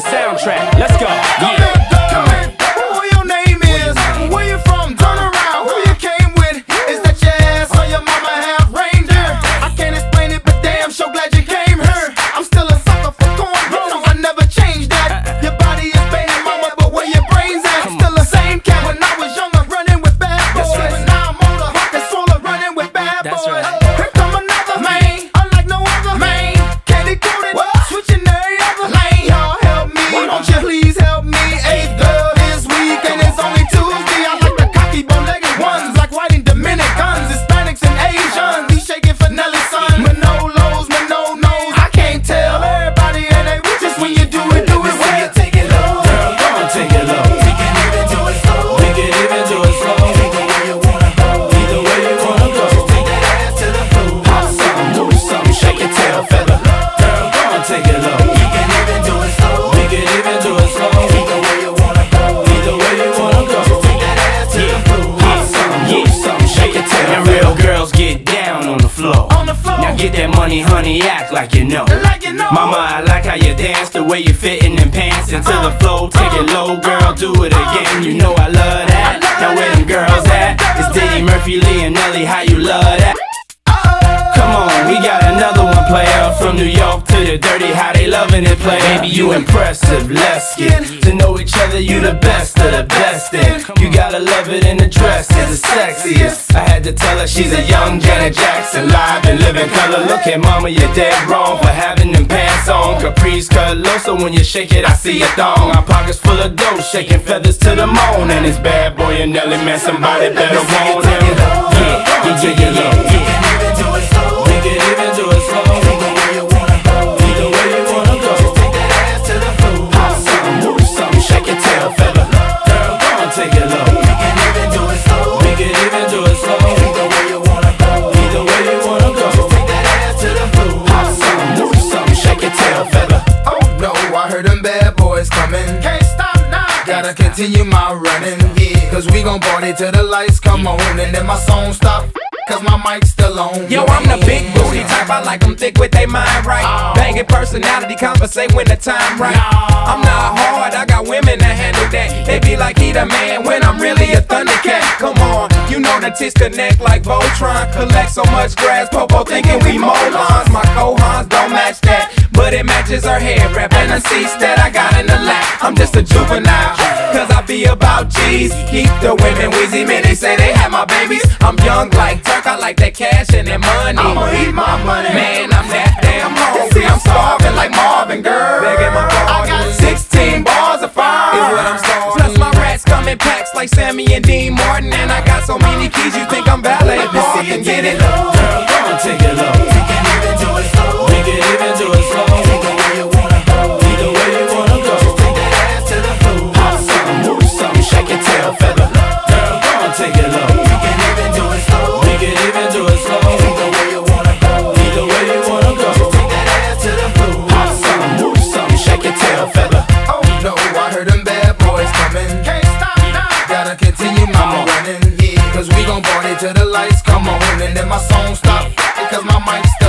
soundtrack. Let's get down on the floor. On the floor. Now get that money, honey, act like you know. Like you know. Mama, I like how you dance, the way you fitting in pants into the uh, flow. Take it uh, low, uh, girl, do it again. You know I love that. Now where them girls at? It's Diddy, Murphy, Lee, and Nelly. How you love that? Player from New York to the dirty. How they loving it, play? Baby, you impressive. Let's get to know each other. You the best of the best. And you gotta love it in the dress. Is the sexiest. I had to tell her she's a young Janet Jackson, live and living color. Look at mama, you're dead wrong for having them pants on. Caprice cut low, so when you shake it, I see a thong. Our pockets full of dough, shaking feathers to the moon. And it's bad boy and Nelly, man, somebody better want him. Yeah, yeah, yeah. Continue my running, yeah. Cause we gon' party till the lights come on. And then my song stop. Cause my mic's still on. Yo, I'm the big booty type. I like them thick with they mind right. Oh. Banging personality, conversate when the time right. I'm not hard, I got women that handle that. They be like, he the man when I'm really a thundercat. Come on, you know the tits connect like Voltron. Collect so much grass, Popo thinking we molons. My cohons don't match that but it matches her hair. Wrap And the seats that I got in the lap. I'm just a juvenile Cause I be about G's. Keep the women wheezy Man, they say they have my babies. I'm young like Turk I like that cash and that money. I'ma eat my money. Man, I'm that damn hungry. To the lights. Come on and then my song stop. Because my mic